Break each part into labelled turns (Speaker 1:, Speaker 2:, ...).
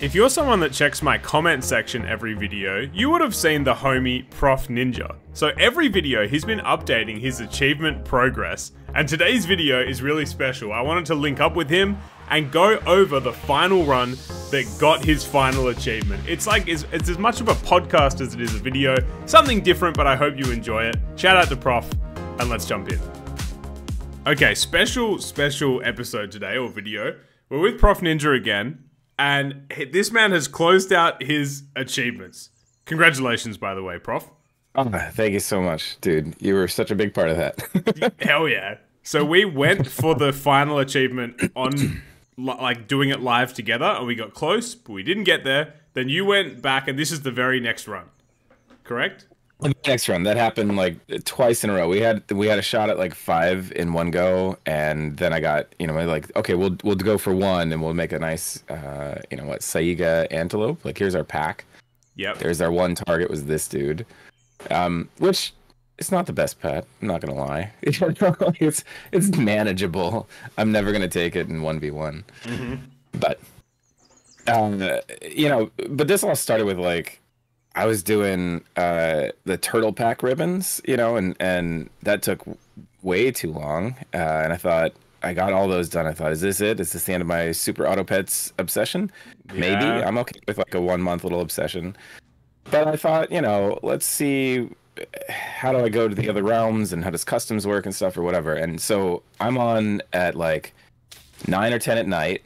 Speaker 1: If you're someone that checks my comment section every video, you would have seen the homie Prof Ninja. So every video he's been updating his achievement progress, and today's video is really special. I wanted to link up with him and go over the final run that got his final achievement. It's like, it's, it's as much of a podcast as it is a video, something different, but I hope you enjoy it. Shout out to Prof, and let's jump in. Okay, special, special episode today, or video. We're with Prof Ninja again, and this man has closed out his achievements. Congratulations, by the way, Prof.
Speaker 2: Oh, thank you so much, dude. You were such a big part of that.
Speaker 1: Hell yeah. So we went for the final achievement on like doing it live together and we got close, but we didn't get there. Then you went back and this is the very next run. Correct?
Speaker 2: Next run that happened like twice in a row. We had we had a shot at like five in one go, and then I got you know like okay we'll we'll go for one and we'll make a nice uh, you know what Saiga antelope. Like here's our pack.
Speaker 1: Yep.
Speaker 2: There's our one target was this dude, um, which it's not the best pet. I'm not gonna lie. it's it's manageable. I'm never gonna take it in one v one, mm-hmm. but um, you know, but this all started with like I was doing uh, the turtle pack ribbons, you know, and and that took way too long. Uh, and I thought I got all those done. I thought, is this it? Is this the end of my super auto pets obsession? Yeah. Maybe I'm okay with like a one month little obsession. But I thought, you know, let's see how do I go to the other realms and how does customs work and stuff or whatever. And so I'm on at like nine or ten at night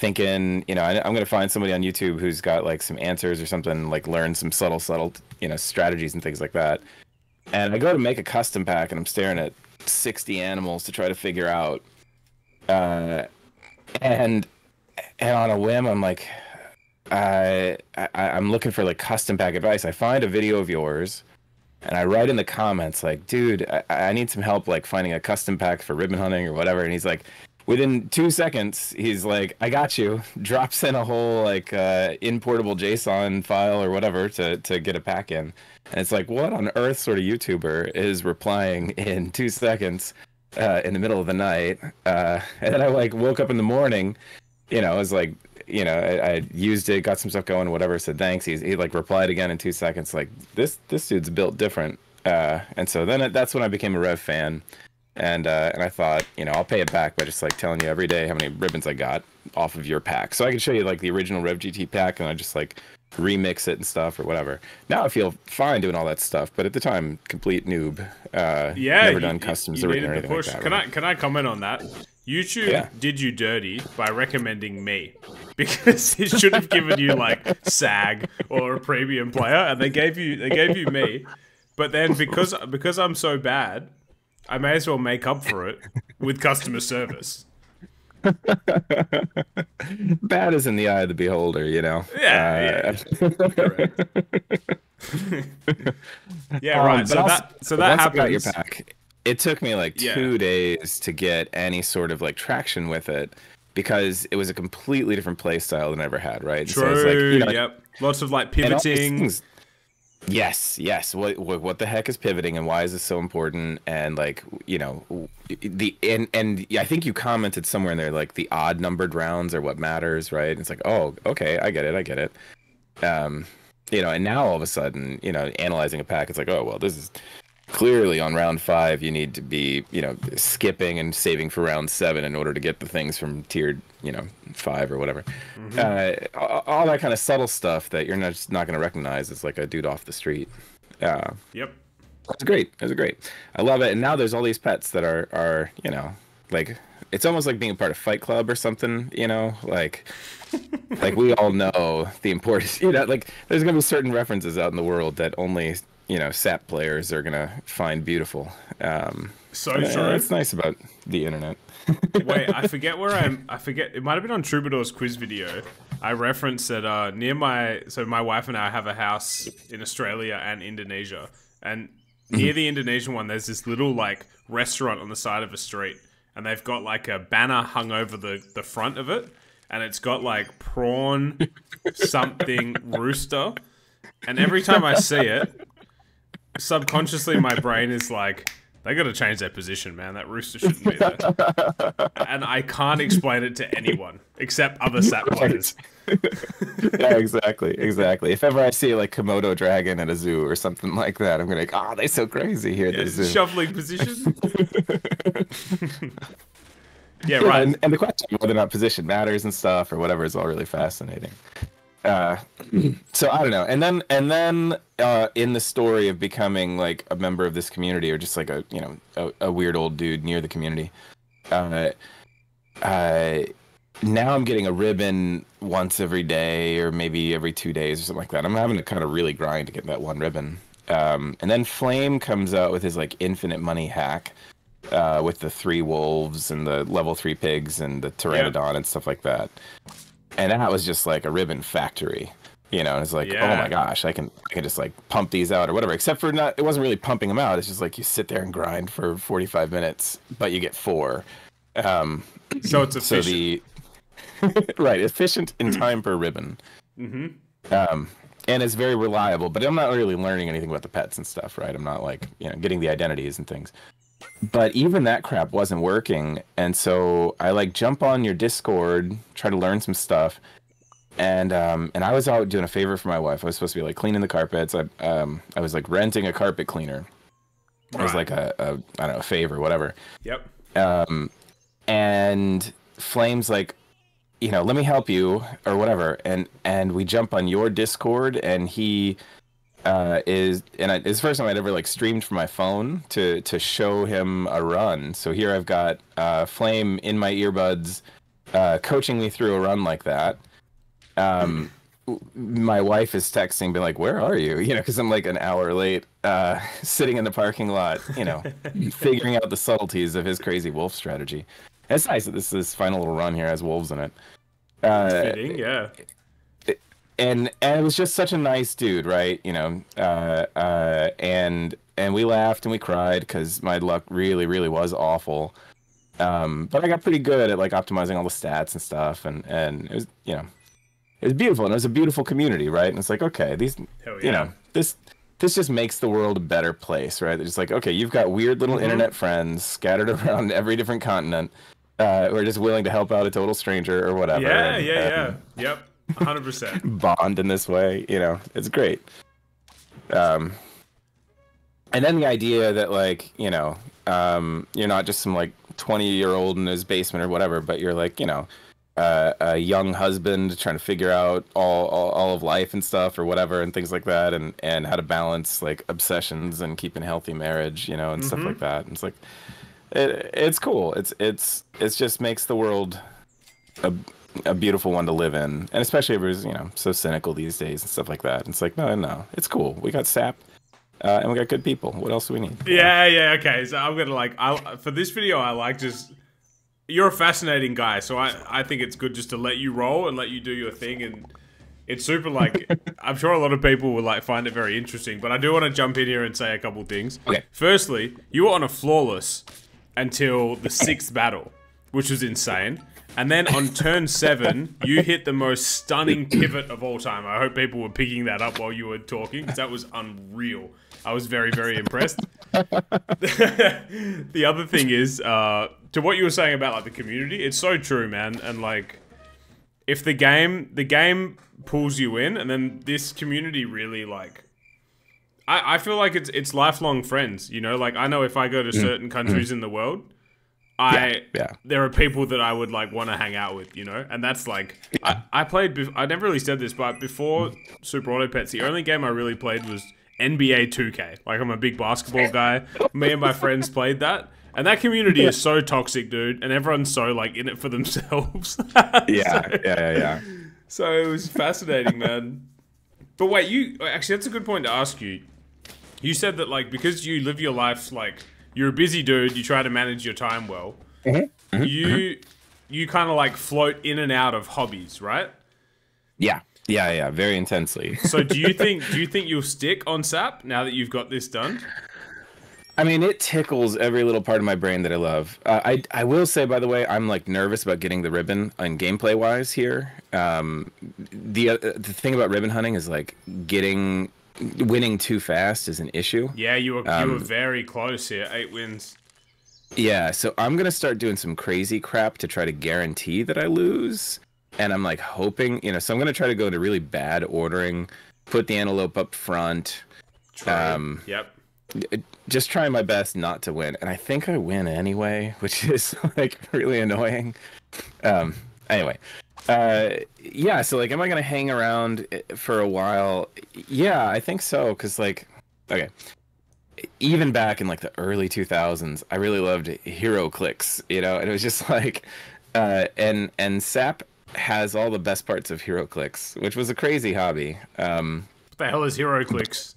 Speaker 2: thinking, you know, I, am going to find somebody on YouTube who's got like some answers or something, like learn some subtle, subtle, you know, strategies and things like that. And I go to make a custom pack and I'm staring at 60 animals to try to figure out. Uh, and and on a whim, I'm like, I, I I'm looking for like custom pack advice. I find a video of yours. And I write in the comments like, dude, I, I need some help like finding a custom pack for ribbon hunting or whatever. And he's like, within two seconds he's like i got you. Drops in a whole like uh, importable json file or whatever to, to get a pack in. And it's like what on earth sort of youtuber is replying in two seconds uh, in the middle of the night? Uh, and then i like woke up in the morning you know i was like you know I, I, used it got some stuff going whatever said thanks. He's, he like replied again in two seconds like this this dude's built different. Uh, and so then that's when i became a rev fan and uh, and I thought, you know, I'll pay it back by just like telling you every day how many ribbons I got off of your pack. So I can show you like the original Rev GT pack, and I just like remix it and stuff or whatever. Now I feel fine doing all that stuff, but at the time, complete noob. Uh,
Speaker 1: yeah,
Speaker 2: never done customs or anything
Speaker 1: push.
Speaker 2: like that.
Speaker 1: Can right? I can I comment on that? YouTube yeah. did you dirty by recommending me because it should have given you like SAG or a premium player, and they gave you they gave you me. But then because because I'm so bad, I may as well make up for it with customer service.
Speaker 2: Bad is in the eye of the beholder, you know.
Speaker 1: Yeah, uh, yeah. yeah, right. Um, so also, that so that happens. got
Speaker 2: your pack. It took me like yeah. two days to get any sort of like traction with it because it was a completely different play style than I ever had. Right.
Speaker 1: True. So like, you know, yep. Lots of like pivoting.
Speaker 2: Yes, yes. What, what what the heck is pivoting and why is this so important? And like you know the and and I think you commented somewhere in there like the odd numbered rounds are what matters, right? And it's like oh okay, I get it, I get it. Um, you know, and now all of a sudden, you know, analyzing a pack, it's like oh well, this is clearly on round five you need to be you know skipping and saving for round seven in order to get the things from tiered you know five or whatever. Mm-hmm. uh, all that kind of subtle stuff that you're not just not going to recognize as like a dude off the street. Uh,
Speaker 1: yep.
Speaker 2: it's great. It's great. I love it. And now there's all these pets that are are you know like it's almost like being a part of fight club or something you know? Like like we all know the importance you know like there's gonna be certain references out in the world that only you know sap players are gonna find beautiful. Um,
Speaker 1: so true.
Speaker 2: It's nice about the internet.
Speaker 1: Wait, I forget where I'm. I forget. It might have been on Troubadour's quiz video. I referenced that uh, near my. So my wife and I have a house in Australia and Indonesia, and near the Indonesian one, there's this little like restaurant on the side of a street, and they've got like a banner hung over the the front of it, and it's got like prawn something rooster, and every time I see it, subconsciously my brain is like they got to change their position, man. That rooster shouldn't be there. and I can't explain it to anyone. except other sap players.
Speaker 2: yeah, exactly, exactly. If ever I see like Komodo dragon at a zoo or something like that, I'm gonna like, oh, they're so crazy here at
Speaker 1: Yeah,
Speaker 2: the zoo.
Speaker 1: shuffling position. yeah,
Speaker 2: Yeah,
Speaker 1: right.
Speaker 2: and, and the question whether or not position matters and stuff or whatever is all really fascinating. Uh, so I don't know. And then and then uh, in the story of becoming like a member of this community or just like a you know a, a weird old dude near the community, uh, uh, now I'm getting a ribbon once every day or maybe every two days or something like that. I'm having to kind of really grind to get that one ribbon. Um, and then Flame comes out with his like infinite money hack uh, with the three wolves and the level three pigs and the pteranodon and stuff like that. And that was just like a ribbon factory, you know. It's like, oh my gosh, I can I can just like pump these out or whatever. Except for not, it wasn't really pumping them out. It's just like you sit there and grind for 45 minutes, but you get four. Um,
Speaker 1: So it's efficient.
Speaker 2: so the right efficient in time per ribbon.
Speaker 1: mm-hmm.
Speaker 2: Um, and it's very reliable, but I'm not really learning anything about the pets and stuff, right? I'm not like, you know, getting the identities and things. But even that crap wasn't working. And so I like jump on your Discord, try to learn some stuff. And um, and I was out doing a favor for my wife. I was supposed to be like cleaning the carpets. I um I was like renting a carpet cleaner. It was like a, a I don't know, a favor, whatever
Speaker 1: Yep.
Speaker 2: um, and Flames like, you know, let me help you or whatever, and and we jump on your Discord, and he uh, is and I, it's the first time I'd ever like streamed from my phone to to show him a run. So here I've got uh, Flame in my earbuds, uh, coaching me through a run like that. Um, my wife is texting, being like, "Where are you?" You know, because I'm like an hour late, uh, sitting in the parking lot, you know, figuring out the subtleties of his crazy wolf strategy. It's nice that this this final little run here has wolves in it. Uh,
Speaker 1: Fitting, yeah.
Speaker 2: And and it was just such a nice dude, right? You know, uh, uh, and and we laughed and we cried because my luck really, really was awful. Um, but I got pretty good at like optimizing all the stats and stuff, and and it was you know, it was beautiful and it was a beautiful community, right? And it's like okay, these
Speaker 1: yeah.
Speaker 2: you know this this just makes the world a better place, right? It's like okay, you've got weird little
Speaker 1: Mhm.
Speaker 2: internet friends scattered around every different continent. Uh, who are just willing to help out a total stranger or whatever.
Speaker 1: Yeah,
Speaker 2: and-
Speaker 1: yeah,
Speaker 2: and-
Speaker 1: yeah. Yep. 100%.
Speaker 2: bond in this way you know it's great um and then the idea that like you know um you're not just some like 20 year old in his basement or whatever but you're like you know uh, a young husband trying to figure out all, all all of life and stuff or whatever and things like that and and how to balance like obsessions and keeping healthy marriage you know and stuff
Speaker 1: Mhm.
Speaker 2: like that and it's like it, it's cool it's it's it just makes the world a, a beautiful one to live in, and especially if it was you know so cynical these days and stuff like that. It's like no, no, it's cool. We got sap, uh, and we got good people. What else do we need?
Speaker 1: Yeah, yeah, okay. So I'm gonna like, I for this video, I like just. You're a fascinating guy, so I I think it's good just to let you roll and let you do your thing, and it's super like. I'm sure a lot of people will like find it very interesting, but I do want to jump in here and say a couple things.
Speaker 2: Okay.
Speaker 1: Firstly, you were on a flawless until the sixth battle, which was insane. And then on turn seven, you hit the most stunning pivot of all time. I hope people were picking that up while you were talking because that was unreal. I was very, very impressed. the other thing is, uh, to what you were saying about like the community, it's so true, man. And like, if the game, the game pulls you in, and then this community really like I, I feel like it's it's lifelong friends. You know, like I know if I go to certain countries in the world, I
Speaker 2: yeah.
Speaker 1: there are people that I would like want to hang out with. You know, and that's like I, I played. bef- I never really said this, but before Super Auto Pets, the only game I really played was NBA 2K. Like I'm a big basketball guy. Me and my friends played that. And that community is so toxic, dude, and everyone's so like in it for themselves.
Speaker 2: Yeah, yeah, yeah, yeah.
Speaker 1: So it was fascinating, man. But wait, you actually that's a good point to ask you. You said that like because you live your life like you're a busy dude, you try to manage your time well.
Speaker 2: Mm-hmm.
Speaker 1: You you kind of like float in and out of hobbies, right?
Speaker 2: Yeah, yeah, yeah. Very intensely.
Speaker 1: So do you think do you think you'll stick on SAP now that you've got this done?
Speaker 2: I mean, it tickles every little part of my brain that I love. Uh, I I will say, by the way, I'm like nervous about getting the ribbon on gameplay wise here. Um, the uh, the thing about ribbon hunting is like getting winning too fast is an issue.
Speaker 1: Yeah, you were you
Speaker 2: Um,
Speaker 1: were very close here. Eight wins.
Speaker 2: Yeah, so I'm gonna start doing some crazy crap to try to guarantee that I lose. and I'm like hoping, you know, so I'm gonna try to go into really bad ordering, put the antelope up front,
Speaker 1: Try.
Speaker 2: Um,
Speaker 1: yep.
Speaker 2: just trying my best not to win, and I think I win anyway, which is like really annoying. Um, anyway, uh, yeah. So like, am I gonna hang around eh, for a while? Yeah, I think so. Cause like, okay, even back in like the early 2000s, I really loved HeroClix. You know, and it was just like, uh, and and Sap has all the best parts of HeroClix, which was a crazy hobby. Um,
Speaker 1: What the hell is HeroClix?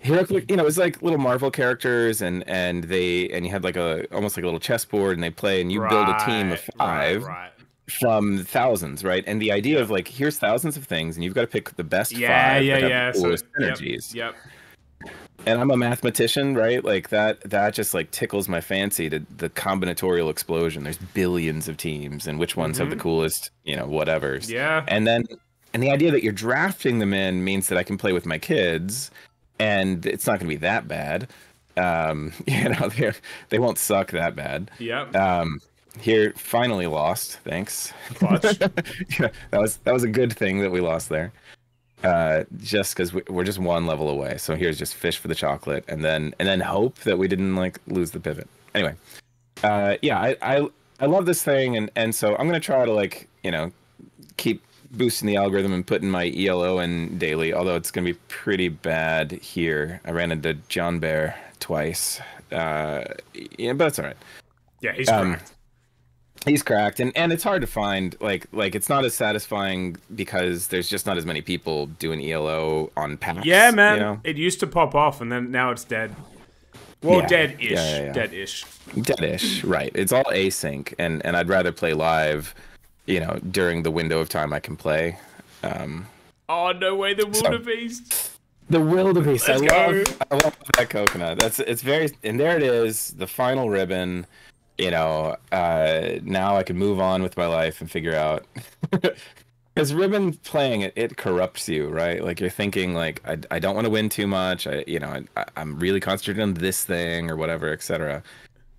Speaker 2: Hero Click, you know, it was like little Marvel characters, and and they and you had like a almost like a little chessboard, and they play, and you build a team of five
Speaker 1: Right. right.
Speaker 2: From thousands, right? And the idea of like here's thousands of things, and you've got to pick the best
Speaker 1: Yeah,
Speaker 2: five
Speaker 1: yeah, yeah.
Speaker 2: the
Speaker 1: So,
Speaker 2: coolest
Speaker 1: yep,
Speaker 2: synergies.
Speaker 1: Yep.
Speaker 2: And I'm a mathematician, right? Like that that just like tickles my fancy to the combinatorial explosion. There's billions of teams, and which ones have the coolest, you know, whatever's.
Speaker 1: Mm-hmm. Yeah.
Speaker 2: And then, and the idea that you're drafting them in means that I can play with my kids, and it's not going to be that bad. Um, you know, they they won't suck that bad.
Speaker 1: Yep.
Speaker 2: Um, here, finally lost. Thanks.
Speaker 1: Clutch.
Speaker 2: yeah, that was that was a good thing that we lost there. Uh, just because we, we're just one level away. So here's just fish for the chocolate, and then and then hope that we didn't like lose the pivot. Anyway, uh, yeah, I, I I love this thing, and and so I'm gonna try to like you know keep boosting the algorithm and putting my ELO in daily. Although it's gonna be pretty bad here. I ran into John Bear twice. Uh, yeah, but it's all right
Speaker 1: Yeah, he's
Speaker 2: Um,
Speaker 1: cracked.
Speaker 2: He's cracked and and it's hard to find like like it's not as satisfying because there's just not as many people doing elo on packs
Speaker 1: Yeah, man.
Speaker 2: you know?
Speaker 1: It used to pop off, and then now it's dead. Well,
Speaker 2: Yeah.
Speaker 1: dead-ish.
Speaker 2: Yeah, yeah, yeah.
Speaker 1: Dead-ish.
Speaker 2: deadish right it's all async and and i'd rather play live you know during the window of time i can play um
Speaker 1: Oh no way, the
Speaker 2: So-
Speaker 1: wildebeest.
Speaker 2: the wildebeest i
Speaker 1: Let's go.
Speaker 2: love i love that coconut that's it's very and there it is the final ribbon you know uh now i can move on with my life and figure out because ribbon playing it it corrupts you right? Like you're thinking like i, I don't want to win too much. I you know I, i'm really concentrated on this thing or whatever etc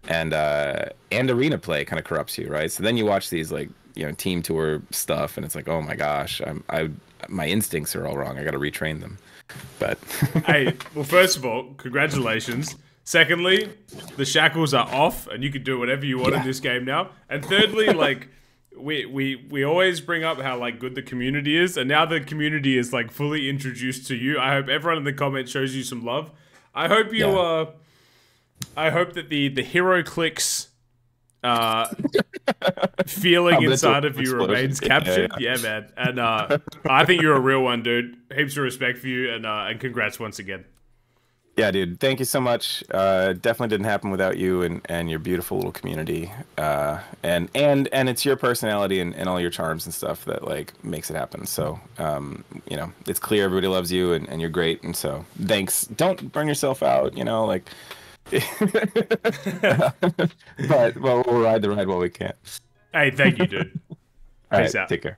Speaker 2: and uh and arena play kind of corrupts you right? So then you watch these like you know team tour stuff and it's like oh my gosh i'm i my instincts are all wrong. I gotta retrain them. But
Speaker 1: hey, well, first of all, congratulations. Secondly, the shackles are off, and you can do whatever you want in this game now. And thirdly, like we we we always bring up how like good the community is, and now the community is like fully introduced to you. I hope everyone in the comments shows you some love. I hope you
Speaker 2: Yeah.
Speaker 1: uh, I hope that the the HeroClix. Uh, feeling inside of you
Speaker 2: explosion.
Speaker 1: remains
Speaker 2: Yeah,
Speaker 1: captured. Yeah, man. And uh, I think you're a real one, dude. Heaps of respect for you, and uh, and congrats once again.
Speaker 2: Yeah, dude. Thank you so much. Uh, definitely didn't happen without you and, and your beautiful little community. Uh, and and and it's your personality and, and all your charms and stuff that like makes it happen. So um, you know, it's clear everybody loves you and, and you're great. And so thanks. Don't burn yourself out. You know, like. but well, we'll ride the ride while we can.
Speaker 1: Hey, thank you, dude. Peace
Speaker 2: right,
Speaker 1: out.
Speaker 2: take care.